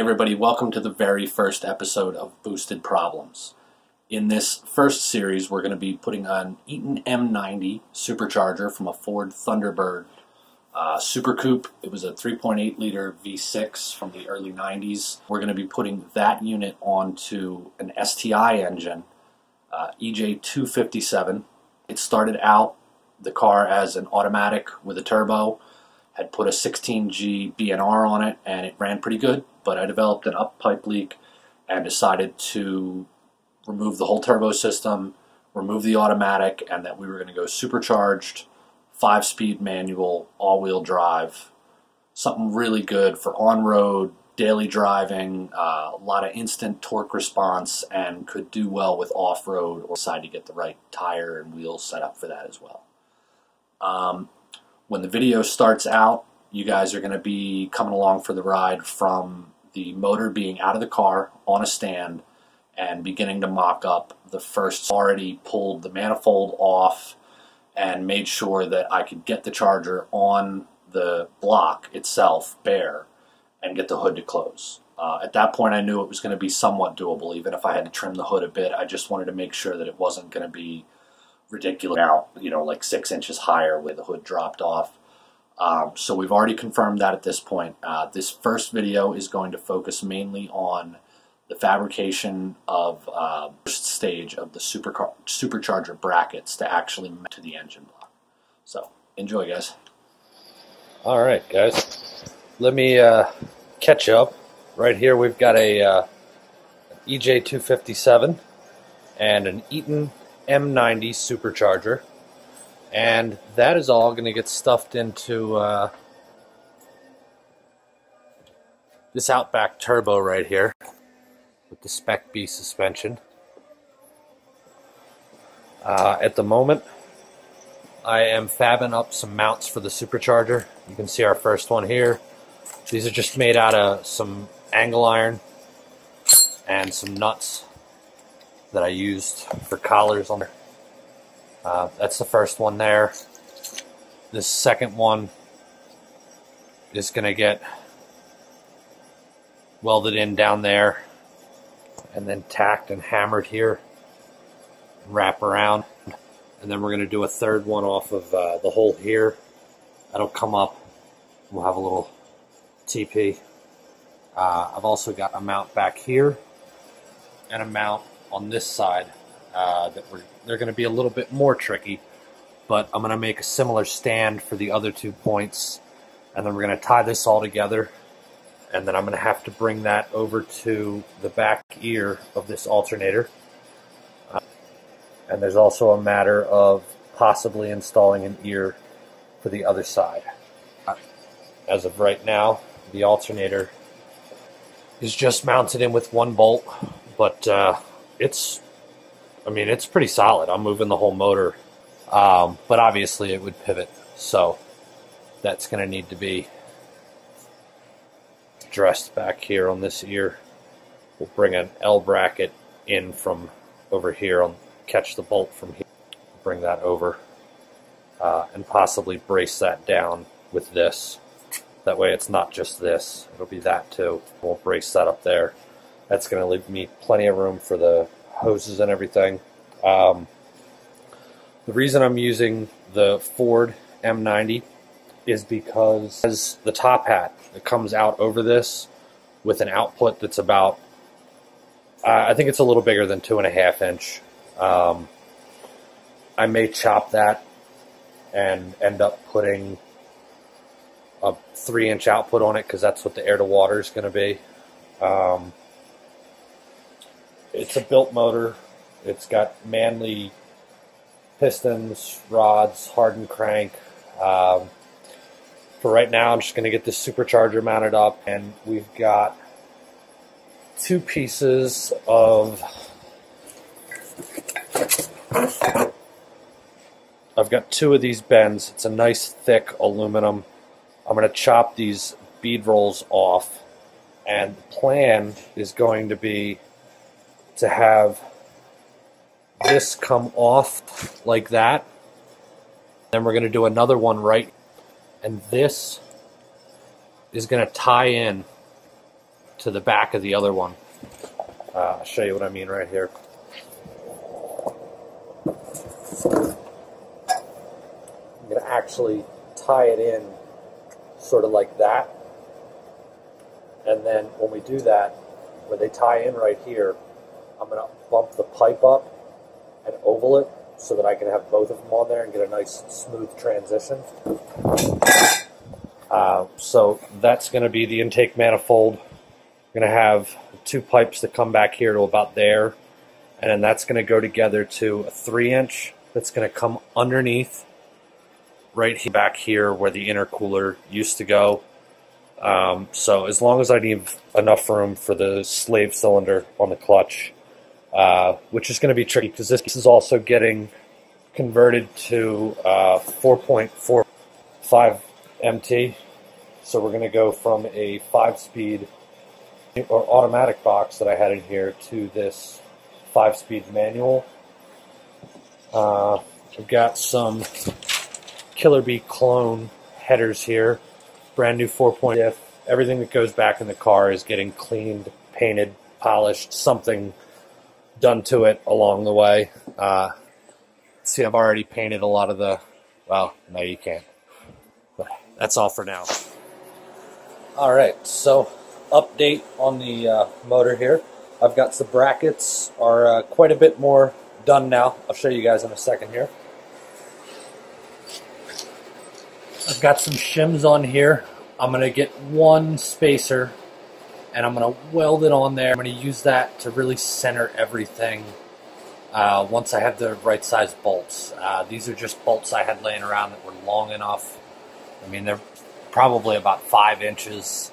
everybody, welcome to the very first episode of Boosted Problems. In this first series, we're going to be putting on Eaton M90 supercharger from a Ford Thunderbird uh, Super Coupe. It was a 3.8 liter V6 from the early 90s. We're going to be putting that unit onto an STI engine, uh, EJ257. It started out the car as an automatic with a turbo had put a 16G BNR on it and it ran pretty good, but I developed an up pipe leak and decided to remove the whole turbo system, remove the automatic, and that we were going to go supercharged, five speed manual, all wheel drive, something really good for on road, daily driving, uh, a lot of instant torque response, and could do well with off road or decide to get the right tire and wheels set up for that as well. Um, when the video starts out, you guys are going to be coming along for the ride from the motor being out of the car on a stand and beginning to mock up the first already pulled the manifold off and made sure that I could get the charger on the block itself bare and get the hood to close. Uh, at that point, I knew it was going to be somewhat doable, even if I had to trim the hood a bit. I just wanted to make sure that it wasn't going to be ridiculous now, you know, like six inches higher where the hood dropped off. Um, so we've already confirmed that at this point. Uh, this first video is going to focus mainly on the fabrication of uh, first stage of the supercar- supercharger brackets to actually to the engine block. So enjoy, guys. All right, guys. Let me uh, catch up. Right here, we've got a uh, EJ257 and an Eaton M90 supercharger. And that is all going to get stuffed into uh, this Outback Turbo right here with the Spec B suspension. Uh, at the moment, I am fabbing up some mounts for the supercharger. You can see our first one here. These are just made out of some angle iron and some nuts that I used for collars on there. Uh, that's the first one there. This second one is going to get welded in down there and then tacked and hammered here wrap around and then we're going to do a third one off of uh, the hole here that'll come up we'll have a little TP uh, I've also got a mount back here and a mount on this side uh, that we're, they're going to be a little bit more tricky, but I'm going to make a similar stand for the other two points, and then we're going to tie this all together, and then I'm going to have to bring that over to the back ear of this alternator. And there's also a matter of possibly installing an ear for the other side. As of right now, the alternator is just mounted in with one bolt, but uh, it's I mean, it's pretty solid. I'm moving the whole motor, um, but obviously it would pivot. So that's going to need to be dressed back here on this ear. We'll bring an L bracket in from over here on catch the bolt from here, bring that over, uh, and possibly brace that down with this. That way it's not just this, it'll be that too. We'll brace that up there. That's going to leave me plenty of room for the hoses and everything. Um, the reason I'm using the Ford M90 is because the top hat that comes out over this with an output that's about, uh, I think it's a little bigger than two and a half inch. Um, I may chop that and end up putting a three inch output on it because that's what the air to water is going to be. Um, it's a built motor. It's got Manley pistons, rods, hardened crank. Um, for right now, I'm just going to get this supercharger mounted up, and we've got two pieces of. I've got two of these bends. It's a nice thick aluminum. I'm going to chop these bead rolls off, and the plan is going to be to have this come off like that. Then we're going to do another one right. And this is going to tie in to the back of the other one. Uh, I'll show you what I mean right here. I'm going to actually tie it in sort of like that. And then when we do that, where they tie in right here, I'm going to bump the pipe up and oval it so that I can have both of them on there and get a nice smooth transition. Uh, so that's going to be the intake manifold. I'm going to have two pipes that come back here to about there, and then that's going to go together to a three inch that's going to come underneath right here, back here where the intercooler used to go. Um, so as long as I leave enough room for the slave cylinder on the clutch, uh, which is going to be tricky because this is also getting converted to uh, 4.45 MT. So we're going to go from a five-speed or automatic box that I had in here to this five-speed manual. Uh, I've got some Killer B clone headers here, brand new 4 diff. Everything that goes back in the car is getting cleaned, painted, polished, something done to it along the way. Uh, see, I've already painted a lot of the, well, no, you can't. But that's all for now. All right, so update on the uh, motor here. I've got the brackets are uh, quite a bit more done now. I'll show you guys in a second here. I've got some shims on here. I'm going to get one spacer and I'm going to weld it on there. I'm going to use that to really center everything uh, once I have the right size bolts. Uh, these are just bolts I had laying around that were long enough. I mean, they're probably about five inches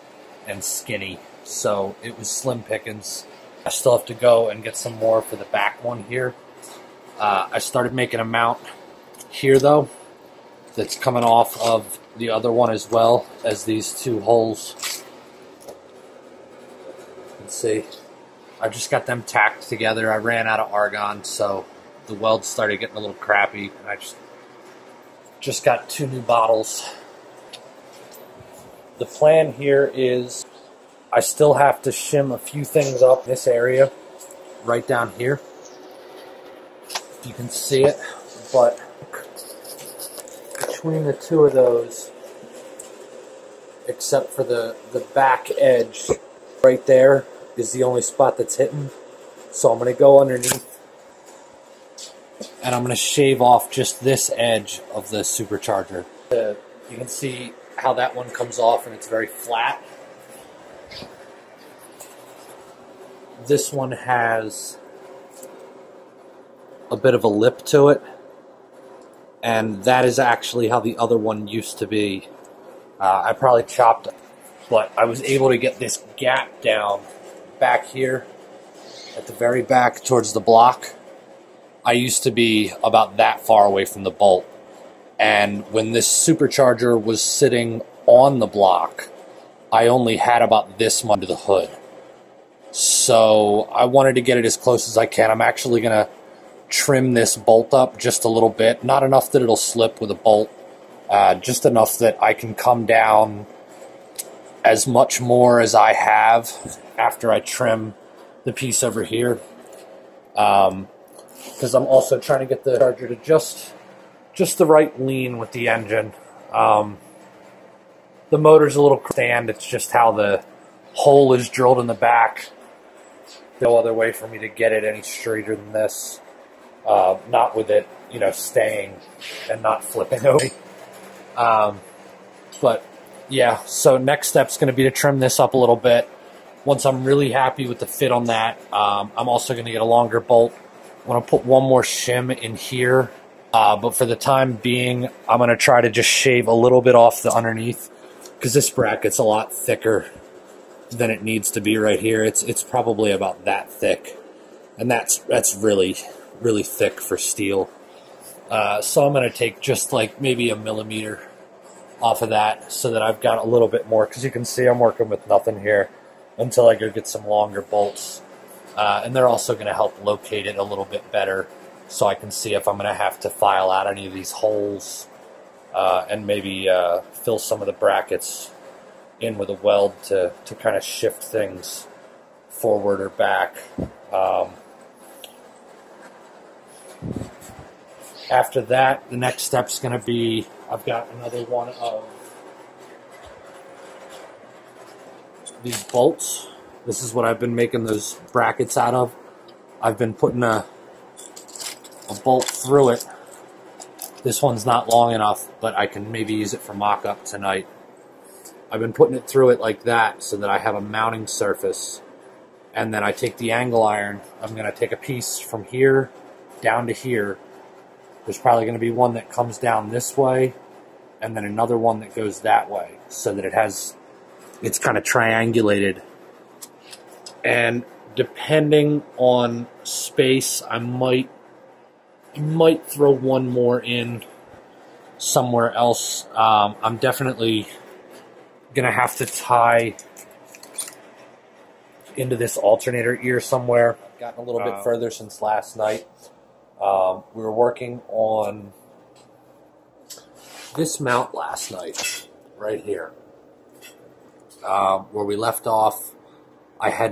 and skinny, so it was slim pickings. I still have to go and get some more for the back one here. Uh, I started making a mount here though that's coming off of the other one as well as these two holes. Let's see. I just got them tacked together. I ran out of argon, so the weld started getting a little crappy, and I just just got two new bottles. The plan here is I still have to shim a few things up this area right down here. If you can see it, but between the two of those, except for the, the back edge right there, is the only spot that's hitting. So I'm going to go underneath and I'm going to shave off just this edge of the supercharger. You can see how that one comes off and it's very flat. This one has a bit of a lip to it and that is actually how the other one used to be. Uh, I probably chopped, but I was able to get this gap down back here at the very back towards the block. I used to be about that far away from the bolt. And when this supercharger was sitting on the block, I only had about this much to the hood. So I wanted to get it as close as I can. I'm actually going to trim this bolt up just a little bit. Not enough that it'll slip with a bolt, uh, just enough that I can come down as much more as I have after I trim the piece over here. Um, because I'm also trying to get the charger to just just the right lean with the engine. Um, the motor's a little stand. It's just how the hole is drilled in the back. No other way for me to get it any straighter than this. Uh, not with it, you know, staying and not flipping over. Um, but yeah, so next step's going to be to trim this up a little bit. Once I'm really happy with the fit on that, um, I'm also going to get a longer bolt. I want to put one more shim in here, uh, but for the time being, I'm going to try to just shave a little bit off the underneath because this bracket's a lot thicker than it needs to be right here. It's it's probably about that thick, and that's that's really really thick for steel. Uh, so I'm going to take just like maybe a millimeter off of that so that I've got a little bit more because you can see I'm working with nothing here until I go get some longer bolts. Uh, and they're also going to help locate it a little bit better so I can see if I'm going to have to file out any of these holes uh, and maybe uh, fill some of the brackets in with a weld to, to kind of shift things forward or back. Um, after that, the next step's going to be I've got another one of these bolts. This is what I've been making those brackets out of. I've been putting a, a bolt through it. This one's not long enough, but I can maybe use it for mock-up tonight. I've been putting it through it like that so that I have a mounting surface. And then I take the angle iron. I'm going to take a piece from here down to here. There's probably going to be one that comes down this way and then another one that goes that way so that it has, it's kind of triangulated. And depending on space, I might, I might throw one more in somewhere else. Um, I'm definitely gonna have to tie into this alternator ear somewhere. Gotten a little bit Uh, further since last night. Um, we were working on this mount last night, right here, um, where we left off. I had